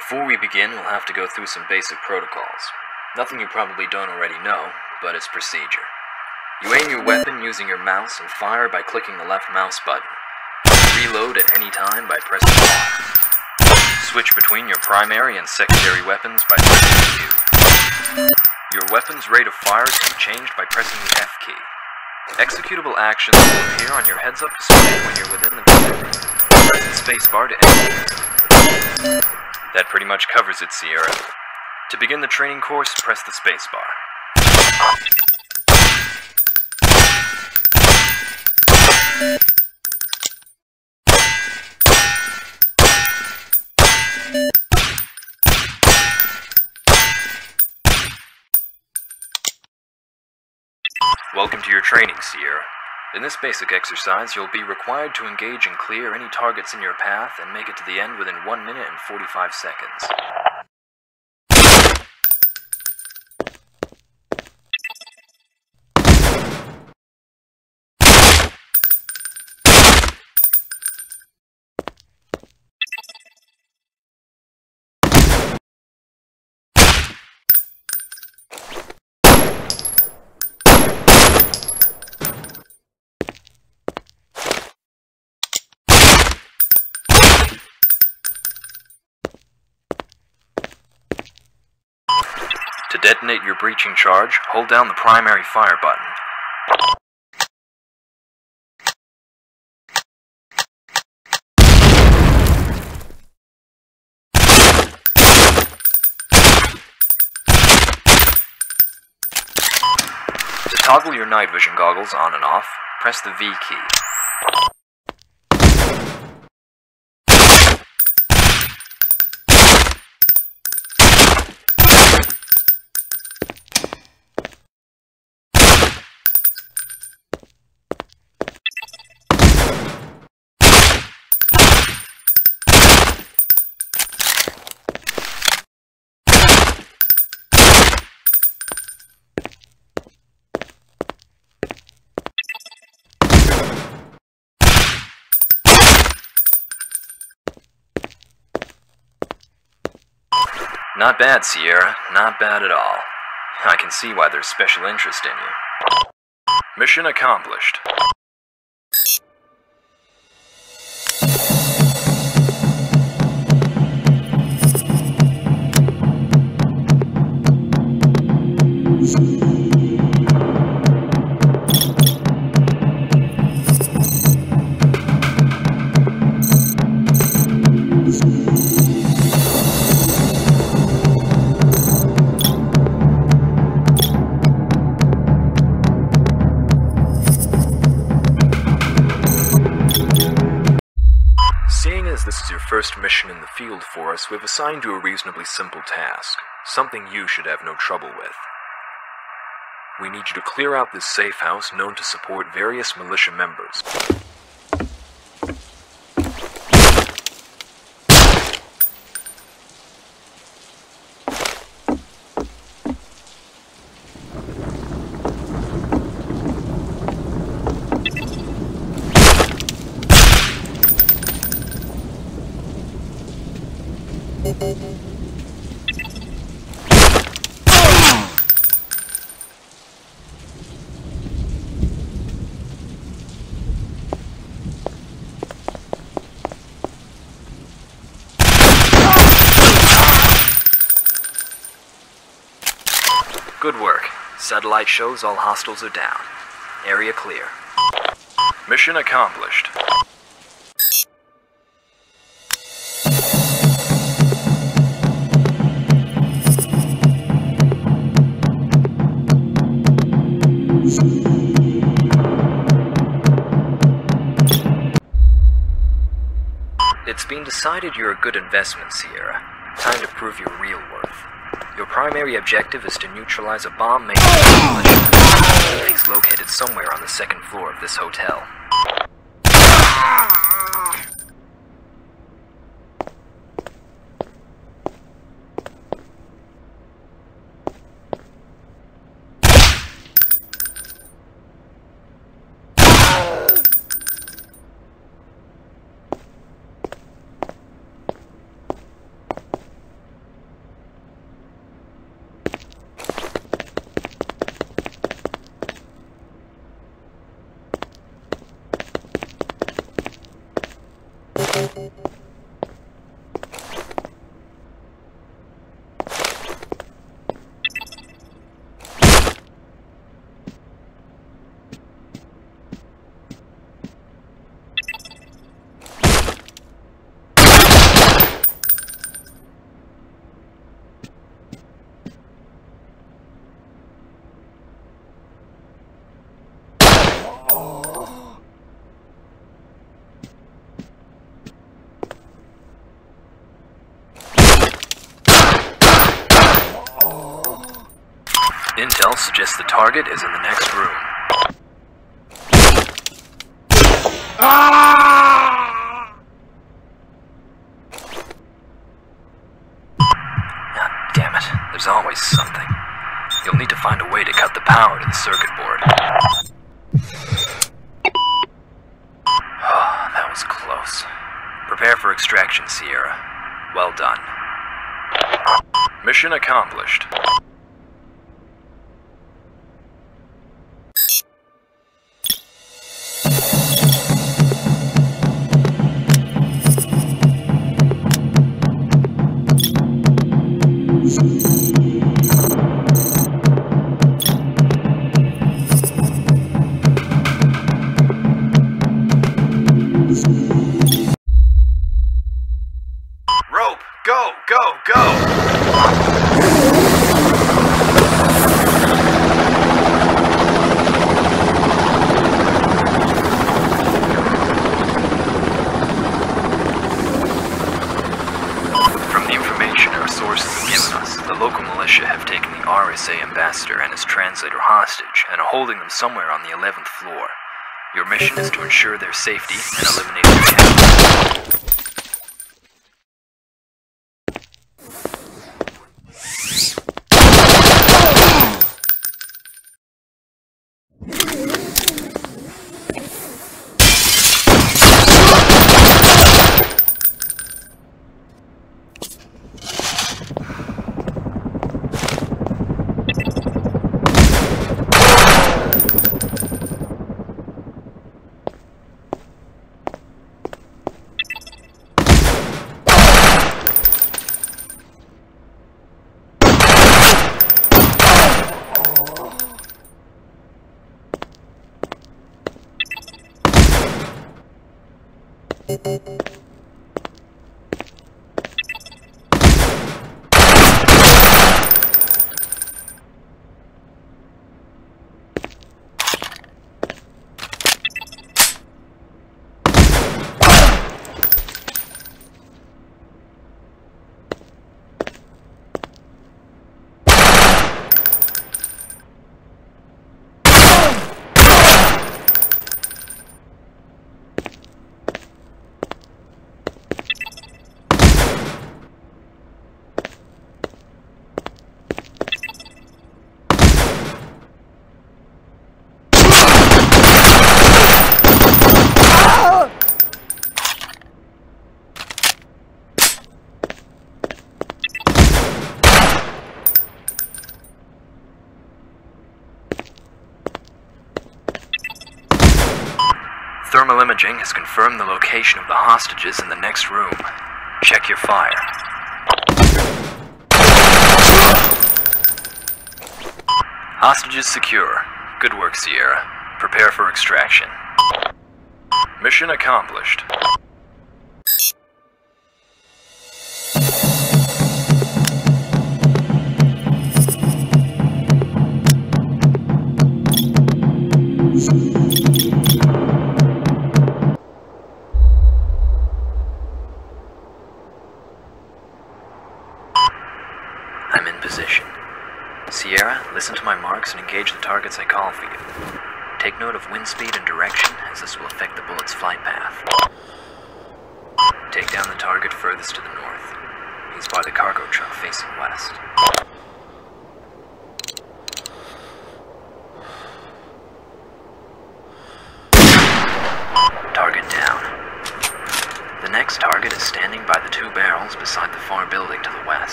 Before we begin, we'll have to go through some basic protocols. Nothing you probably don't already know, but it's procedure. You aim your weapon using your mouse and fire by clicking the left mouse button. Reload at any time by pressing R. Switch between your primary and secondary weapons by pressing Q. Your weapon's rate of fire can be changed by pressing the F key. Executable actions will appear on your heads-up display when you're within the vicinity. Press the spacebar to execute. That pretty much covers it, Sierra. To begin the training course, press the spacebar. Welcome to your training, Sierra. In this basic exercise, you'll be required to engage and clear any targets in your path and make it to the end within 1 minute and 45 seconds. To detonate your breaching charge, hold down the primary fire button. To toggle your night vision goggles on and off, press the V key. Not bad, Sierra. Not bad at all. I can see why there's special interest in you. Mission accomplished. We've assigned you a reasonably simple task. Something you should have no trouble with. We need you to clear out this safe house known to support various militia members. Good work. Satellite shows all hostiles are down. Area clear. Mission accomplished. You're a good investment, Sierra. Time to prove your real worth. Your primary objective is to neutralize a bomb made It's located somewhere on the second floor of this hotel. Intel suggests the target is in the next room. Ah, damn it. There's always something. You'll need to find a way to cut the power to the circuit board. Oh, that was close. Prepare for extraction, Sierra. Well done. Mission accomplished. Your mission is to ensure their safety and eliminate their capture. Thermal imaging has confirmed the location of the hostages in the next room. Check your fire. Hostages secure. Good work, Sierra. Prepare for extraction. Mission accomplished. On the target furthest to the north. He's by the cargo truck facing west.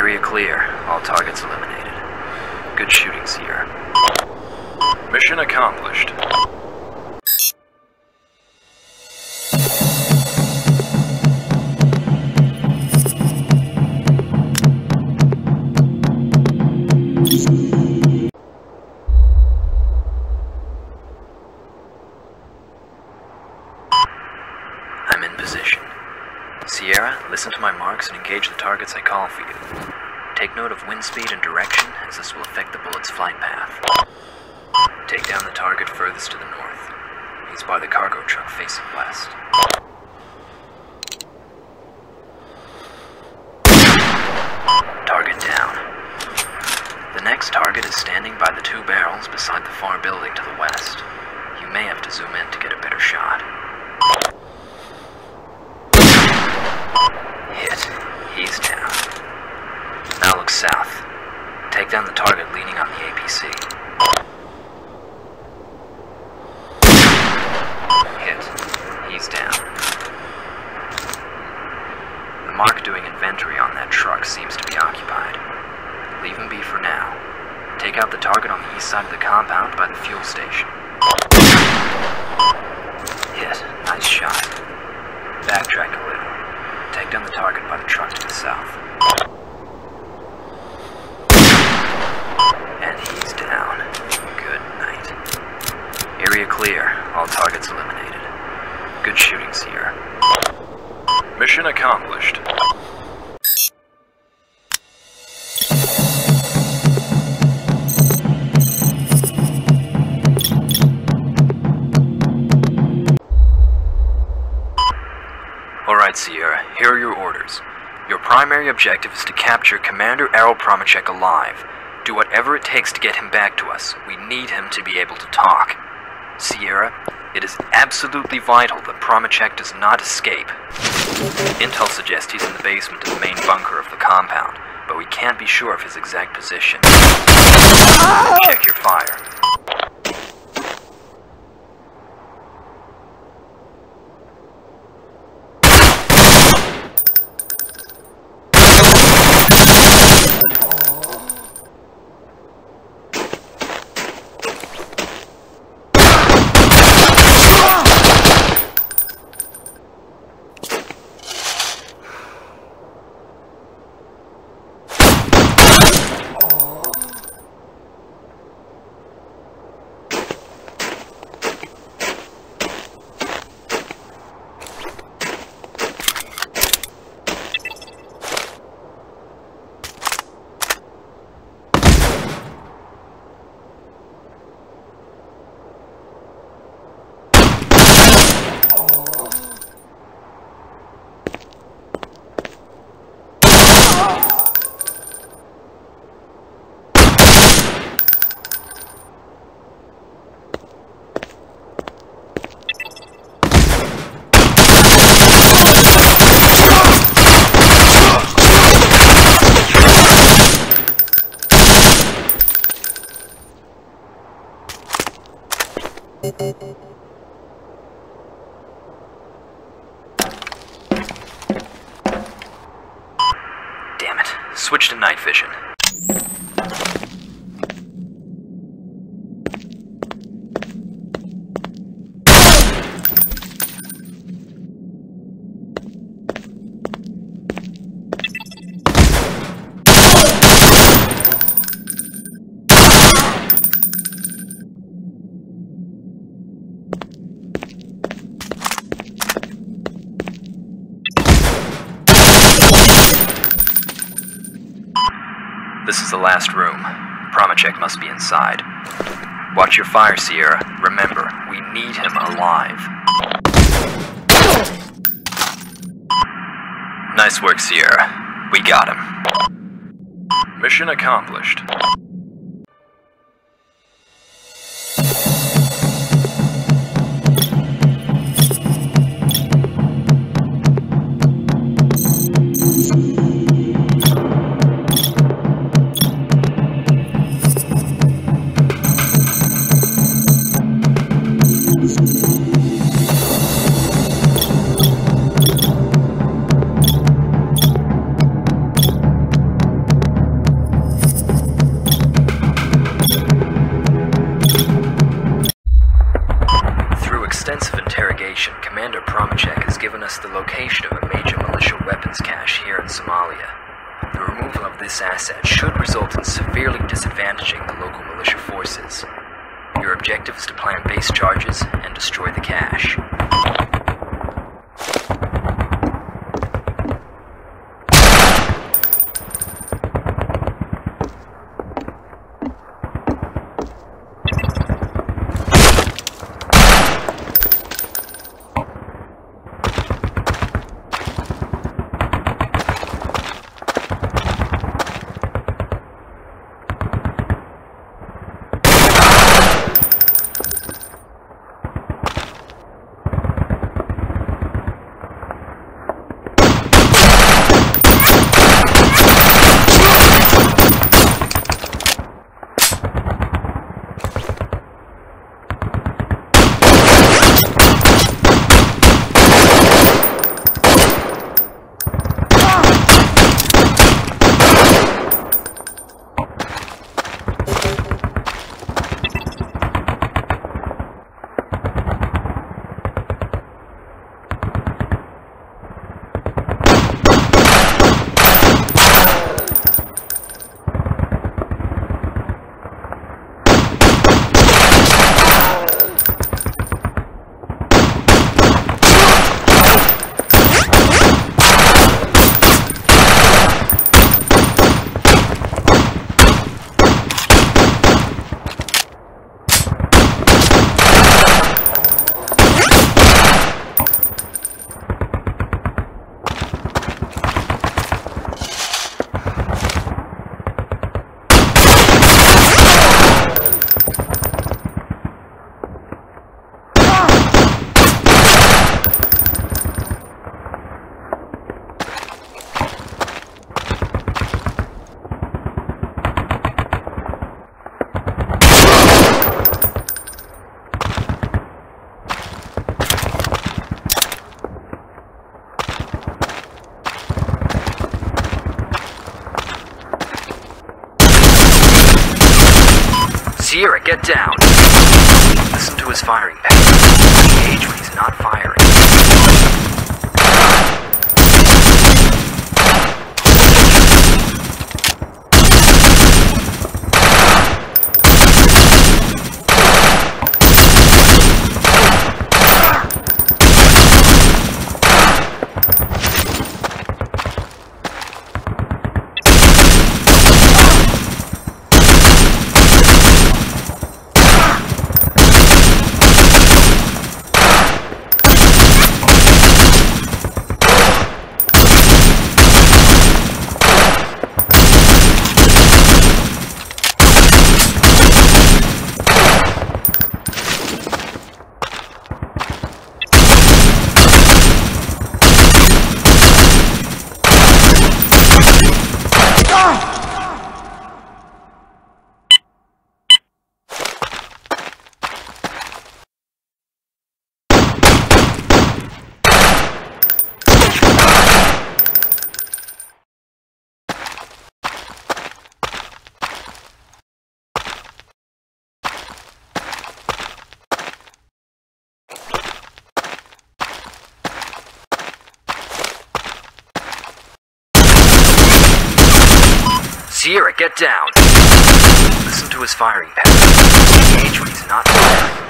Area clear. All targets eliminated. Good shooting, Sierra. Mission accomplished. far building to the west. You may have to zoom in to get a better shot. Hit. He's down. Now look south. Take down the target leaning on the APC. Mission accomplished. Alright, Sierra, here are your orders. Your primary objective is to capture Commander Errol Promachek alive. Do whatever it takes to get him back to us. We need him to be able to talk. Sierra, it is absolutely vital that Promachek does not escape. Intel suggests he's in the basement of the main bunker of the compound, but we can't be sure of his exact position. Check your fire. This is the last room. Promachek must be inside. Watch your fire, Sierra. Remember, we need him alive. Nice work, Sierra. We got him. Mission accomplished. Should result in severely disadvantaging the local militia forces. Your objective is to plant base charges and destroy the cache. Engage when he's not firing. Get down! Listen to his firing pattern. Engage when he's not firing.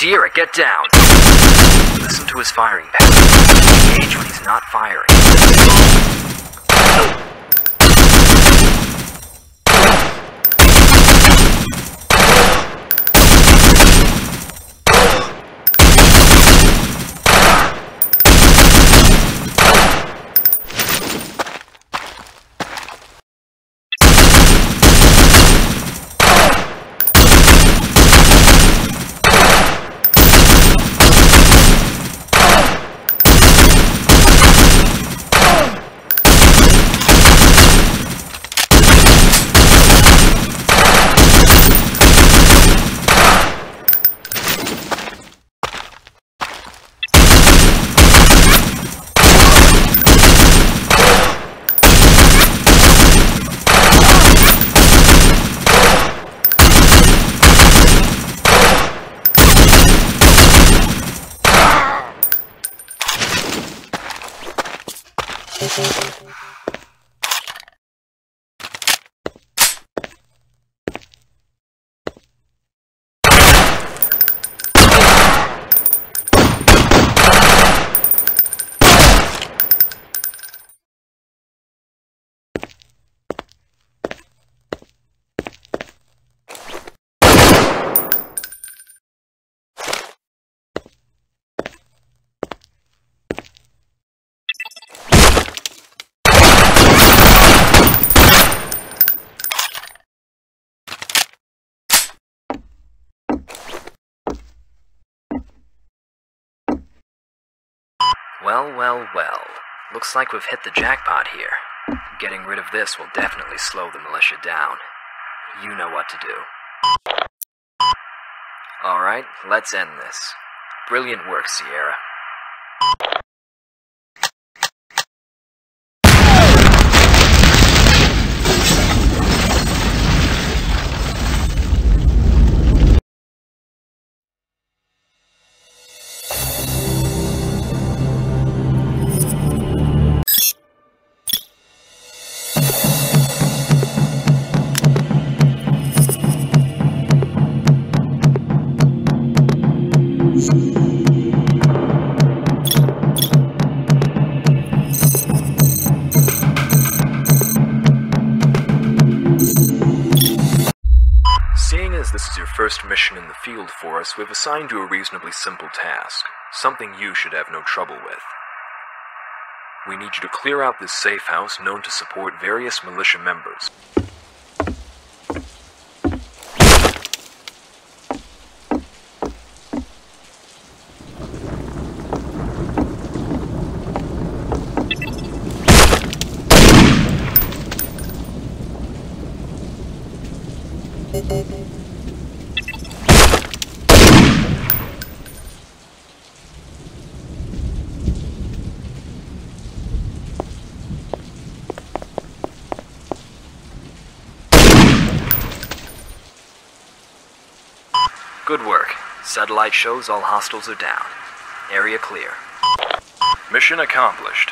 Sierra, get down! Listen to his firing pattern. Engage when he's not firing. Well, well, well. Looks like we've hit the jackpot here. Getting rid of this will definitely slow the militia down. You know what to do. Alright, let's end this. Brilliant work, Sierra. Assigned you a reasonably simple task. Something you should have no trouble with. We need you to clear out this safe house known to support various militia members. Good work. Satellite shows all hostiles are down. Area clear. Mission accomplished.